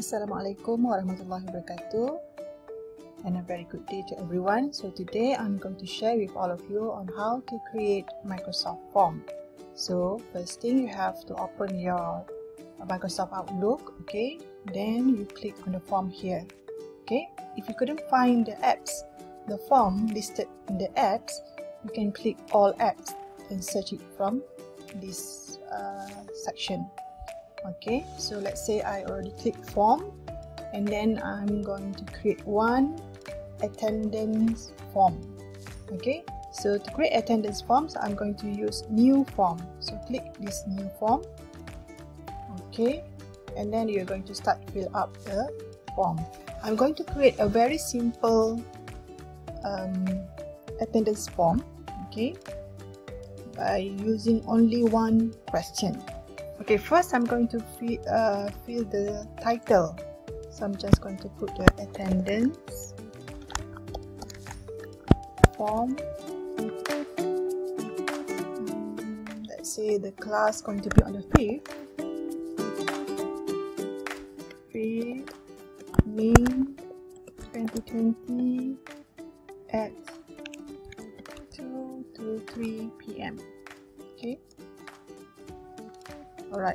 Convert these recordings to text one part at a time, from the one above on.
Assalamualaikum warahmatullahi wabarakatuh and a very good day to everyone. So today I'm going to share with all of you on how to create Microsoft form. So first thing you have to open your Microsoft Outlook, okay? Then you click on the form here, okay? If you couldn't find the apps, the form listed in the apps, you can click all apps and search it from this uh, section okay so let's say I already click form and then I'm going to create one attendance form. Okay so to create attendance forms I'm going to use new form. So click this new form. Okay and then you're going to start fill up the form. I'm going to create a very simple um, attendance form. Okay by using only one question okay first I'm going to fill, uh, fill the title. So I'm just going to put the attendance. Form. Mm, let's say the class going to be on the 5th 5th May 2020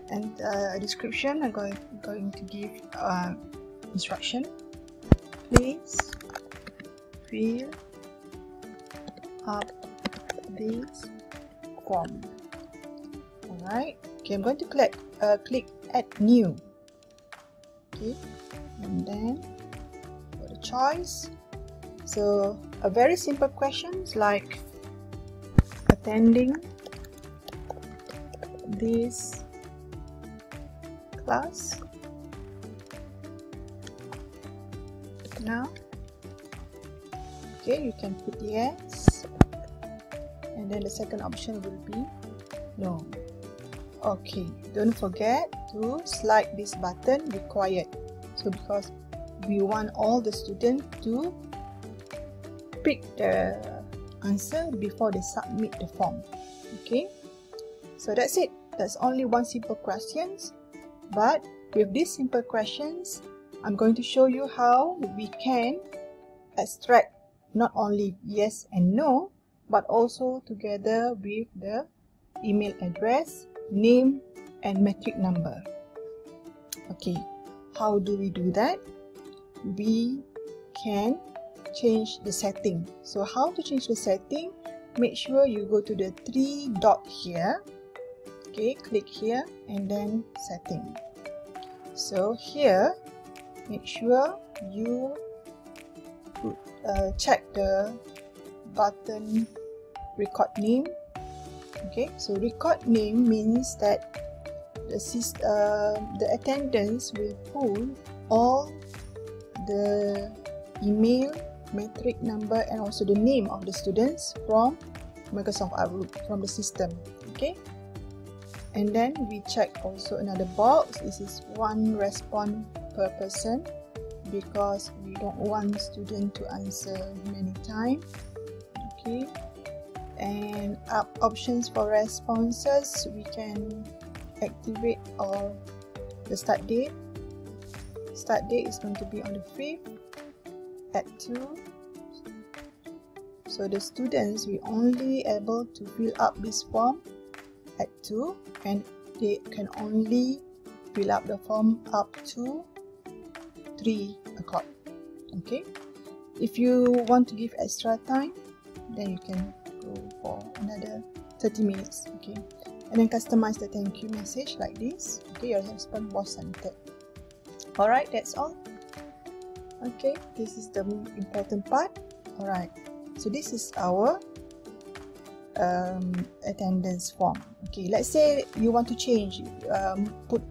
and uh, description I'm going, going to give uh, instruction. Please fill up this form. Alright, okay, I'm going to click, uh, click add new. Okay, and then for the choice. So, a very simple questions like attending this class now okay you can put yes. And then the second option will be no. Okay don't forget to slide this button required. So because we want all the students to pick the answer before they submit the form. Okay? So that's it. That's only one simple questions but with these simple questions, I'm going to show you how we can extract not only yes and no, but also together with the email address, name, and matric number. Okay, how do we do that? We can change the setting. So how to change the setting? Make sure you go to the three dot here okay click here and then setting. So here make sure you put, uh, check the button record name okay? So record name means that the uh, the attendance will pull all the email matric number and also the name of the students from Microsoft Outlook from the system okay and then we check also another box. This is one response per person because we don't want student to answer many times. Okay. And up options for responses we can activate or the start date. Start date is going to be on the 5th at 2 so the students we only able to fill up this form at 2 and they can only fill up the form up to 3 o'clock okay? If you want to give extra time then you can go for another 30 minutes okay? And then customize the thank you message like this okay? Your response was centered all right that's all. Okay this is the important part. All right so this is our um, attendance form. Okay, let's say you want to change, um, put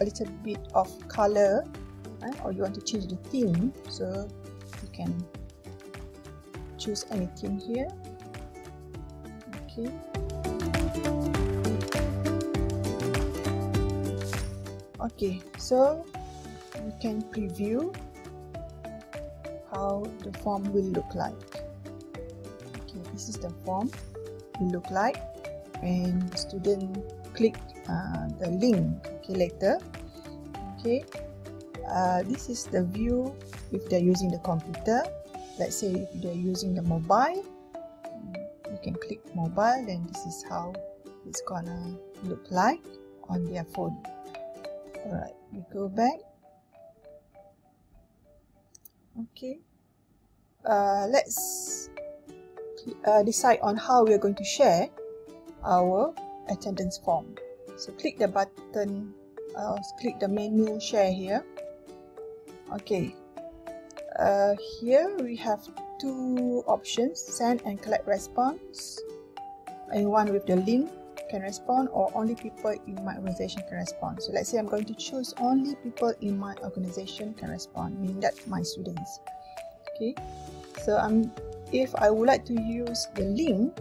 a little bit of color, uh, or you want to change the theme, so you can choose any theme here. Okay. Okay, so you can preview how the form will look like. Okay, this is the form look like. The student click uh, the link okay later. Okay. Uh, this is the view if they're using the computer. Let's say if they're using the mobile you can click mobile then this is how it's gonna look like on their phone. Alright we go back. Okay. Uh, let's uh, decide on how we're going to share our attendance form. So click the button uh, click the menu share here. Okay. Uh, here we have two options send and collect response. Anyone with the link can respond or only people in my organization can respond. So let's say i'm going to choose only people in my organization can respond meaning that my students. Okay. So i'm if i would like to use the link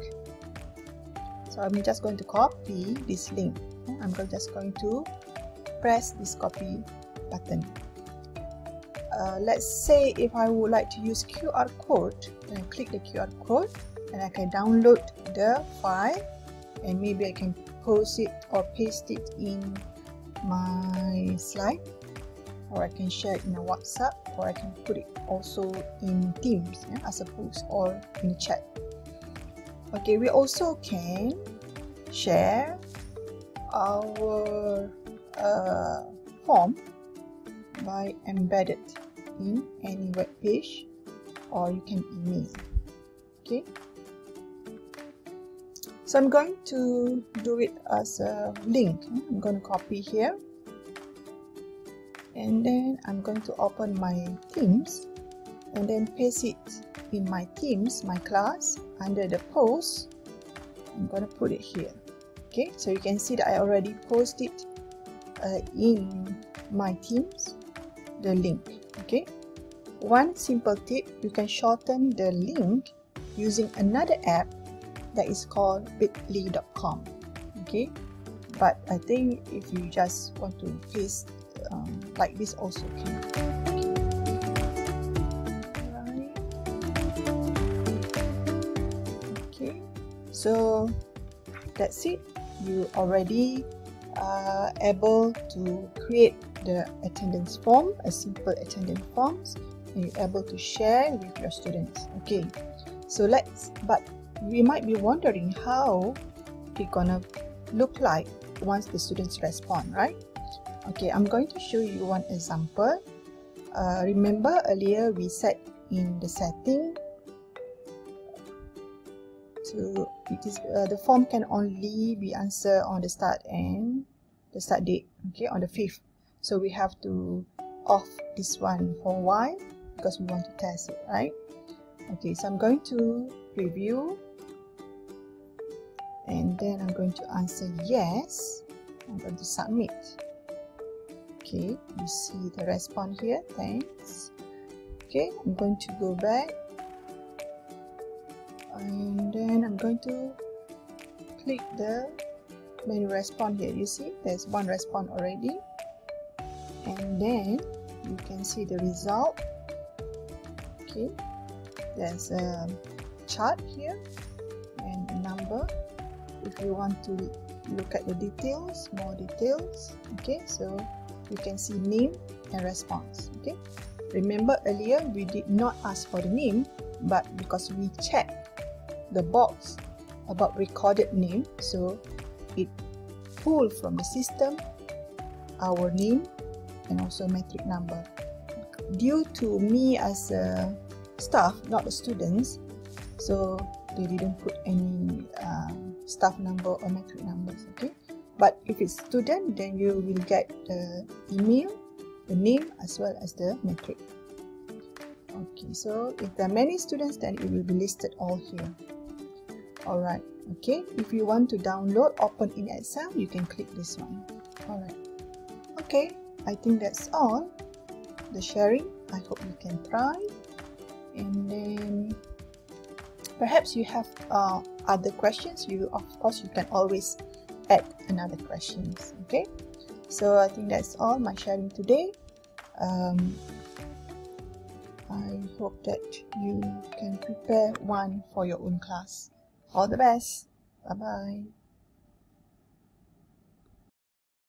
so i'm just going to copy this link. I'm just going to press this copy button. Uh, let's say if I would like to use QR code then I click the QR code and I can download the file and maybe I can post it or paste it in my slide or I can share it in a WhatsApp or I can put it also in Teams yeah, as a post or in the chat. Okay we also can share our uh, form by embedded in any web page or you can email okay? So I'm going to do it as a link I'm going to copy here and then I'm going to open my Teams and then paste it in my Teams, my class under the post. I'm going to put it here. Okay so you can see that I already posted uh, in my Teams the link. Okay one simple tip you can shorten the link using another app that is called bit.ly.com okay but I think if you just want to paste um, like this also can okay so that's it you already are able to create the attendance form, a simple attendance forms, and you're able to share with your students. Okay, so let's, but we might be wondering how it's gonna look like once the students respond, right? Okay, I'm going to show you one example. Uh, remember earlier we said in the setting to is uh, the form can only be answered on the start and the start date okay on the 5th so we have to off this one for why because we want to test it right? Okay so I'm going to preview and then I'm going to answer yes. I'm going to submit okay you see the response here thanks. Okay I'm going to go back. And then I'm going to click the menu response here you see? There's one response already. And then you can see the result. Okay there's a chart here and a number. If you want to look at the details more details. Okay so you can see name and response okay remember earlier we did not ask for the name but because we checked the box about recorded name so it pulled from the system our name and also matric number. Due to me as a staff, not the students, so they didn't put any uh, staff number or matric numbers, okay? But if it's student, then you will get the email, the name as well as the matric. Okay, so if there are many students, then it will be listed all here. Alright, okay, if you want to download open in Excel, you can click this one. Alright, okay, I think that's all the sharing I hope you can try and then perhaps you have uh, other questions you of course you can always add another questions okay? So I think that's all my sharing today. Um, I hope that you can prepare one for your own class. All the best. Bye bye